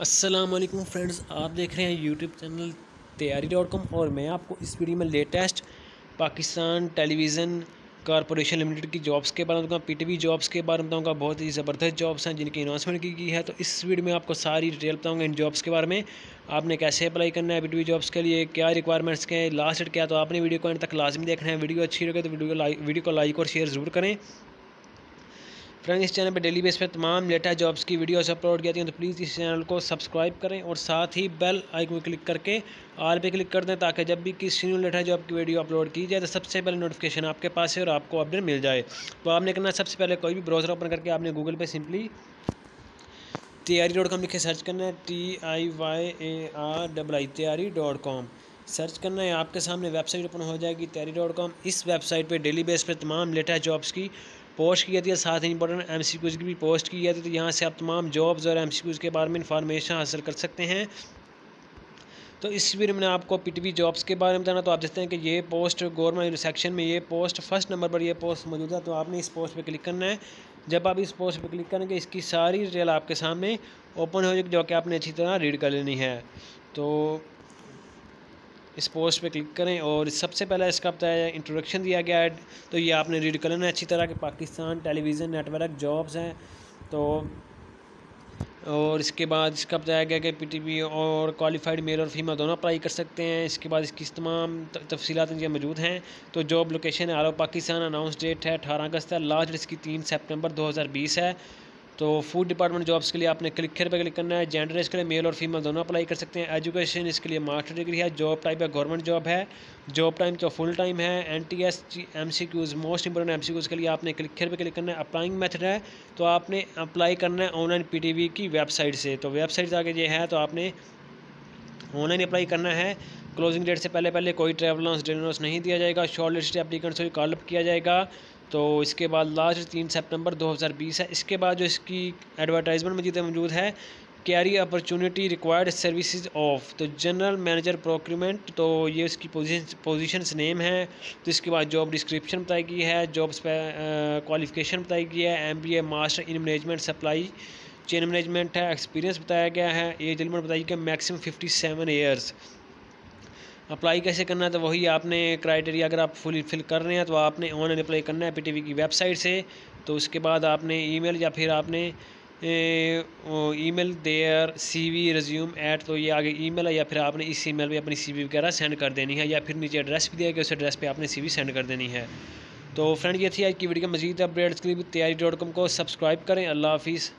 अस्सलाम वालेकुम फ्रेंड्स आप देख रहे हैं YouTube channel Taiyari dot com और मैं आपको इस वीडियो में latest Pakistan television corporation limited की जॉब्स के बारे में बताऊँगा। पीटीवी जॉब्स के बारे में बताऊँगा। बहुत ही ज़बरदस्त जॉब्स हैं जिनकी अनाउंसमेंट की गई है। तो इस वीडियो में आपको सारी डिटेल बताऊँगा इन जॉब्स के बारे में। आपने कैसे अप्लाई करना है पीटीवी जॉब्स के लिए? क्या रिक्वायरमेंट्स के लास्ट डेट क्या तो आपने वीडियो को एंड तक लाजमी देखना है। वीडियो अच्छी लगे तो वीडियो को लाइक वीडियो को लाइक और शेयर ज़रूर करें। फ्रेंड इस चैनल पर डेली बेस पे तमाम लेटेस्ट जॉब्स की वीडियोस अपलोड किया हैं तो प्लीज़ इस चैनल को सब्सक्राइब करें और साथ ही बेल आइकन पर क्लिक करके आल पे क्लिक कर दें ताकि जब भी किसी न्यू लेटेस्ट जॉब की वीडियो अपलोड की जाए तो सबसे पहले नोटिफिकेशन आपके पास है और आपको अपडेट मिल जाए। तो आपने करना सबसे पहले कोई भी ब्राउज़र ओपन करके आपने गूगल पर सिंपली तैयारी डॉट कॉम लिखे सर्च करना है T I Y A R double I Taiyari dot com search करना है, आपके सामने वेबसाइट ओपन हो जाएगी तैयारी डॉट कॉम इस वेबसाइट पे डेली बेस पे तमाम लेटेस्ट जॉब्स की पोस्ट की जाती है, साथ ही इंपॉर्टेंट एम सी क्यूज़ की भी पोस्ट की जाती है तो यहाँ से आप तमाम जॉब्स और एम सी क्यूज़ के बारे में इंफॉर्मेशन हासिल कर सकते हैं। तो इस वीडियो में आपको पीटीवी जॉब्स के बारे में बताना तो आप देखते हैं कि ये पोस्ट गवर्नमेंट सेक्शन में ये पोस्ट फ़र्स्ट नंबर पर ये पोस्ट मौजूद है तो आपने इस पोस्ट पर क्लिक करना है। जब आप इस पोस्ट पर क्लिक करेंगे, इसकी सारी डिटेल आपके सामने ओपन हो जाएगी, जो कि आपने अच्छी तरह रीड कर लेनी है। तो इस पोस्ट पे क्लिक करें और सबसे पहला इसका बताया इंट्रोडक्शन दिया गया है। तो ये आपने रीड कर लेना अच्छी तरह के पाकिस्तान टेलीविज़न नेटवर्क जॉब्स हैं। तो और इसके बाद इसका बताया गया कि पीटीवी और क्वालिफाइड मेल और फीमेल दोनों अप्लाई कर सकते हैं। इसके बाद इसकी तमाम तफसीत ये मौजूद हैं। तो जॉब लोकेशन है आलो पाकिस्तान अनाउंस डेट है अठारह अगस्त है। लास्ट इसकी तीन हज़ार बीस है। तो फ़ूड डिपार्टमेंट जॉब्स के लिए आपने क्लिक खेर पर क्लिक करना है। जेंडर इसके लिए मेल और फीमेल दोनों अप्लाई कर सकते हैं। एजुकेशन इसके लिए मास्टर डिग्री है। जॉब टाइप है गवर्नमेंट जॉब है। जॉब टाइम तो फुल टाइम है। N T S M C Qs most important M C Qs के लिए आपने क्लिक खेर पर क्लिक करना है। अप्लाइंग मैथड है। तो आपने अप्लाई करना है ऑनलाइन पी टी वी की वेबसाइट से। तो वेबसाइट आगे ये है। तो आपने ऑनलाइन अप्लाई करना है। क्लोजिंग डेट से पहले पहले कोई ट्रैवल लॉन्स डिनर्स नहीं दिया जाएगा। शॉर्ट लिस्ट एप्लीकेंट से कॉल अप किया जाएगा। तो इसके बाद लास्ट तीन सितंबर 2020 है। इसके बाद जो इसकी एडवर्टाइजमेंट मजीद मौजूद है career opportunity required services of तो जनरल मैनेजर प्रोक्यूमेंट तो ये उसकी पोजीशन पोजीशंस नेम है। तो इसके बाद जॉब डिस्क्रिप्शन बताई गई है जॉब क्वालिफिकेशन बताई गई है MBA master in management supply chain management है एक्सपीरियंस बताया गया है। एज लिमिट बताई गई maximum fifty seven years apply कैसे करना है तो वही आपने क्राइटेरिया अगर आप फुल फिल कर रहे हैं तो आपने ऑनलाइन अप्लाई करना है पीटीवी की वेबसाइट से। तो उसके बाद आपने ईमेल या फिर आपने email their C V resume at तो ये आगे ईमेल है या फिर आपने इस ईमेल पे अपनी सीवी वगैरह सेंड कर देनी है, या फिर नीचे एड्रेस भी दिया गया, उस एड्रेस पे आपने सी सीवी सेंड कर देनी है। तो फ्रेंड ये थी आज की वीडियो मजीद अपडेट्स के लिए। तैयारी डॉट कॉम को सब्सक्राइब करें। अल्लाह हाफिज़।